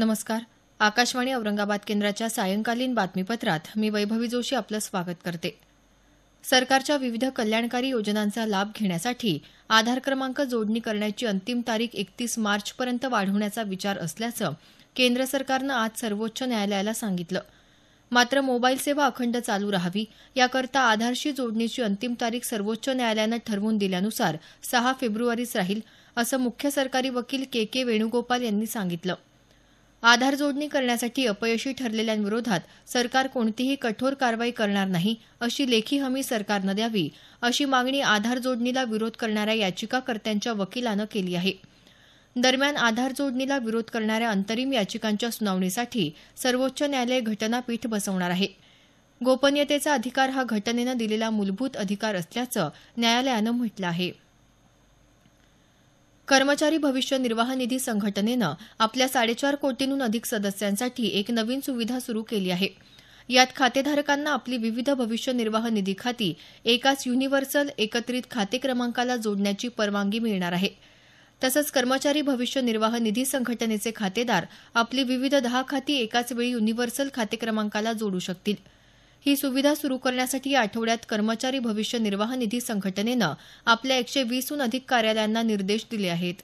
नमस्कार. आकाशवाणी औरंगाबाद केंद्राच्या सायंकालीन बातमीपत्रात मी वैभवी जोशी आपलं स्वागत करते. सरकारच्या विविध कल्याणकारी योजनांचा लाभ घेण्यासाठी आधार क्रमांक जोडणी करण्याची अंतिम तारीख एकतीस मार्चपर्यंत वाढवण्याचा विचार असल्याचं केंद्र सरकारनं आज सर्वोच्च न्यायालयाला सांगितलं. मात्र मोबाईल सेवा अखंड चालू राहावी याकरता आधारशी जोडणीची अंतिम तारीख सर्वोच्च न्यायालयानं ठरवून दिल्यानुसार सहा फेब्रुवारीच राहील असं मुख्य सरकारी वकील के के वेणुगोपाल यांनी सांगितलं. आधार जोडणी करण्यासाठी अपयशी ठरलेल्यांविरोधात सरकार कोणतीही कठोर कारवाई करणार नाही अशी लेखी हमी सरकारनं द्यावी अशी मागणी आधार जोडणीला विरोध करणाऱ्या याचिकाकर्त्यांच्या वकिलानं केली आहे. दरम्यान आधार जोडणीला विरोध करणाऱ्या अंतरिम याचिकांच्या सुनावणीसाठी सर्वोच्च न्यायालय घटनापीठ बसवणार आहे. गोपनीयतेचा अधिकार हा घटनेनं दिलेला मूलभूत अधिकार असल्याचं न्यायालयानं म्हटलं आहे. कर्मचारी भविष्य निर्वाह निधी संघटनेनं आपल्या साडेचार कोटींहून अधिक सदस्यांसाठी एक नवीन सुविधा सुरू केली आहे. यात खातेधारकांना आपली विविध भविष्य निर्वाह निधी खाती एकाच युनिव्हर्सल एकत्रित खाते क्रमांकाला जोडण्याची परवानगी मिळणार आहे. तसंच कर्मचारी भविष्य निर्वाह निधी संघटनेचे खातेदार आपली विविध दहा खाती एकाच वेळी युनिव्हर्सल खाते क्रमांकाला जोडू शकतील. ही सुविधा सुरू करण्यासाठी या आठवड्यात कर्मचारी भविष्य निर्वाह निधी संघटनेनं आपल्या एकशे वीसहून अधिक कार्यालयांना निर्देश दिले आहेत.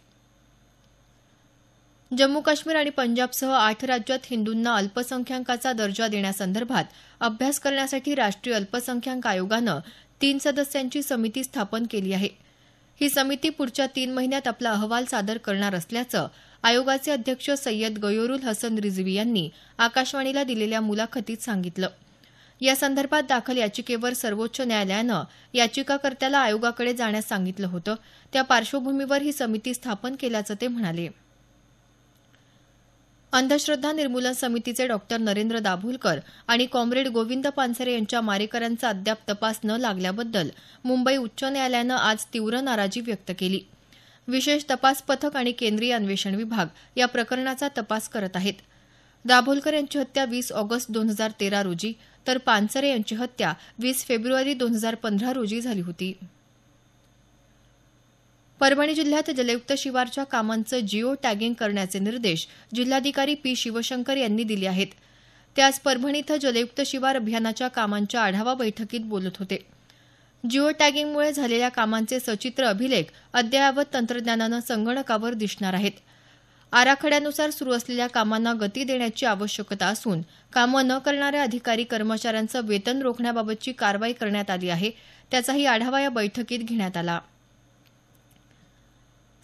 जम्मू काश्मीर आणि पंजाबसह आठ राज्यात हिंदूंना अल्पसंख्याकाचा दर्जा देण्यासंदर्भात अभ्यास करण्यासाठी राष्ट्रीय अल्पसंख्याक आयोगानं तीन सदस्यांची समिती स्थापन केली आहे. ही समिती पुढच्या तीन महिन्यात आपला अहवाल सादर करणार असल्याचं आयोगाचे अध्यक्ष सय्यद गयोरुल हसन रिझवी यांनी आकाशवाणीला दिलेल्या मुलाखतीत सांगितलं. यासंदर्भात दाखल याचिकेवर सर्वोच्च न्यायालयानं याचिकाकर्त्याला आयोगाकडे जाण्यास सांगितलं होतं. त्या पार्श्वभूमीवर ही समिती स्थापन केल्याचं ते म्हणाले. अंधश्रद्धा निर्मूलन समितीचे डॉक्टर नरेंद्र दाभोलकर आणि कॉम्रेड गोविंद पानसरे यांच्या मारेकऱ्यांचा अद्याप तपास न लागल्याबद्दल मुंबई उच्च न्यायालयानं आज तीव्र नाराजी व्यक्त केली. विशेष तपास पथक आणि केंद्रीय अन्वेषण विभाग या प्रकरणाचा तपास करत आहेत. दाभोलकर यांची हत्या वीस ऑगस्ट दोन हजार तेरा रोजी तर पानसरे यांची हत्या वीस फेब्रुवारी दोन हजार पंधरा रोजी झाली होती. परभणी जिल्ह्यात जलयुक्त शिवारच्या कामांचं जिओ टॅगिंग करण्याचे निर्देश जिल्हाधिकारी पी शिवशंकर यांनी दिले आहेत. ते आज परभणी इथं जलयुक्त शिवार अभियानाच्या कामांच्या आढावा बैठकीत बोलत होते. जिओ टॅगिंगमुळे झालेल्या कामांचे सचित्र अभिलेख अद्ययावत तंत्रज्ञानानं संगणकावर दिसणार आहेत. आराखड्यानुसार सुरू असलेल्या कामांना गती देण्याची आवश्यकता असून कामं न करणाऱ्या अधिकारी कर्मचाऱ्यांचं वेतन रोखण्याबाबतची कारवाई करण्यात आली आहे. त्याचाही आढावा या बैठकीत घेण्यात आला.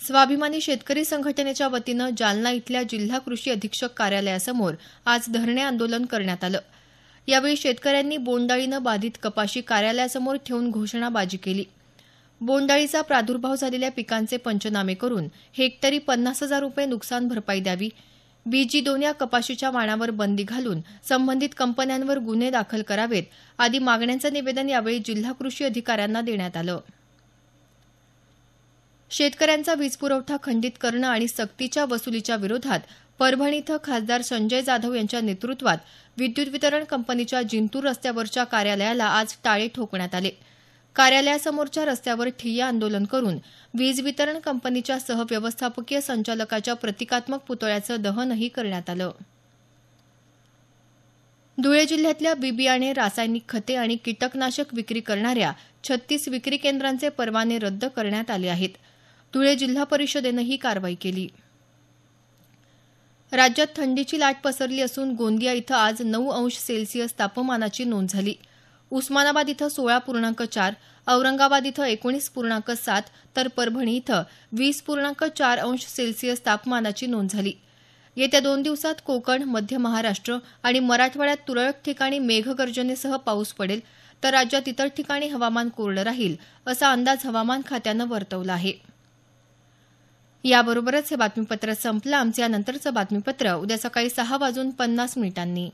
स्वाभिमानी शेतकरी संघटनेच्या वतीनं जालना इथल्या जिल्हा कृषी अधीक्षक कार्यालयासमोर आज धरणे आंदोलन करण्यात आलं. यावेळी शेतकऱ्यांनी बोंडाळीनं बाधित कपाशी कार्यालयासमोर ठेवून घोषणाबाजी केली. बोंडअळीचा प्रादुर्भाव झालेल्या पिकांचे पंचनामे करून हेक्टरी पन्नास हजार रुपये नुकसान भरपाई द्यावी. बीजी दोन या कपाशीच्या वाणावर बंदी घालून संबंधित कंपन्यांवर गुन्हे दाखल करावेत आदी मागण्यांचं निवेदन यावेळी जिल्हा कृषी अधिकाऱ्यांना देण्यात आलं. शेतकऱ्यांचा वीज पुरवठा खंडित करणं आणि सक्तीच्या वसुलीच्या विरोधात परभणी इथं खासदार संजय जाधव यांच्या नेतृत्वात विद्युत वितरण कंपनीच्या जिंतूर रस्त्यावरच्या कार्यालयाला आज टाळे ठोकण्यात आले. कार्यालयासमोरच्या रस्त्यावर ठिय्या आंदोलन करून वीज वितरण कंपनीच्या सहव्यवस्थापकीय संचालकाच्या प्रतिकात्मक पुतळ्याचं दहनही करण्यात आलं. धुळे जिल्ह्यातल्या बी बियाणे रासायनिक खते आणि कीटकनाशक विक्री करणाऱ्या छत्तीस विक्री केंद्रांचे परवाने रद्द करण्यात आले आहेत. धुळे जिल्हा परिषदेनं ही कारवाई केली. राज्यात थंडीची लाट पसरली असून गोंदिया इथं आज नऊ अंश सेल्सिअस तापमानाची नोंद झाली. उस्मानाबाद इथं सोळा पूर्णांक चार औरंगाबाद इथं एकोणीस पूर्णांक सात तर परभणी इथं वीस पूर्णांक चार अंश सेल्सिअस तापमानाची नोंद झाली. येत्या दोन दिवसात कोकण मध्य महाराष्ट्र आणि मराठवाड्यात तुरळक ठिकाणी मेघगर्जनेसह पाऊस पडेल तर राज्यात इतर ठिकाणी हवामान कोरडं राहील असा अंदाज हवामान खात्यानं वर्तवला आहे. याबरोबरच हे बातमीपत्र संपलं. आमचं यानंतरचं बातमीपत्र उद्या सकाळी सहा वाजून पन्नास मिनिटांनी.